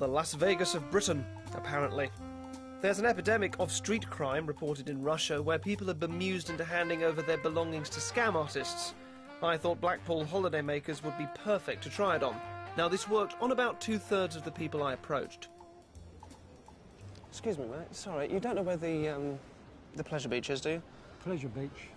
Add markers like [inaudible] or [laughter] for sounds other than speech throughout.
the Las Vegas of Britain, apparently. There's an epidemic of street crime reported in Russia where people are bemused into handing over their belongings to scam artists. I thought Blackpool holidaymakers would be perfect to try it on. Now, this worked on about two thirds of the people I approached. Excuse me, mate. Sorry, you don't know where the, um, the pleasure beach is, do you? Pleasure Beach.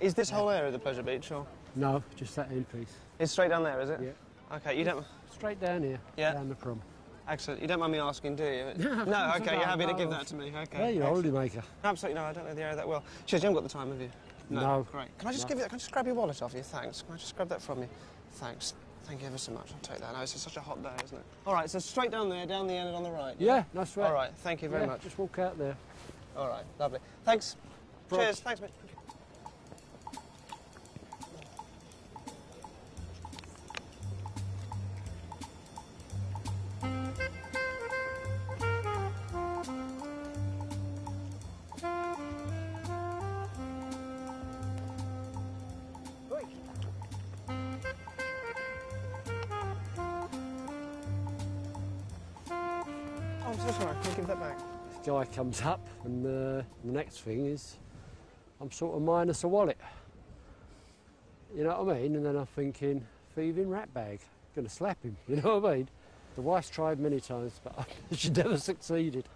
Is this whole area the pleasure beach, or? No, just that end piece. It's straight down there, is it? Yeah. Okay, you don't. Straight down here. Yeah. Down the prom. Excellent. You don't mind me asking, do you? [laughs] No, no okay, you're happy to give that to me. Okay. Yeah, you're a excellent. holiday maker. Absolutely no, I don't know the area that well. Cheers, you haven't got the time, have you? No. Great. Can I just No. give you? Can I just grab your wallet off you? Thanks. Can I just grab that from you? Thanks. Thank you ever so much. I'll take that. No, it's such a hot day, isn't it? All right. So straight down there, down the end and on the right. Yeah, that's right. All right. Thank you very Yeah, much. Just walk out there. All right. Lovely. Thanks. Props. Cheers. Thanks, mate. Sorry. Can you give that back? This guy comes up, and the next thing is I'm sort of minus a wallet. You know what I mean? And then I'm thinking, thieving rat bag. Gonna slap him. [laughs] You know what I mean? The wife's tried many times, but [laughs] she never succeeded.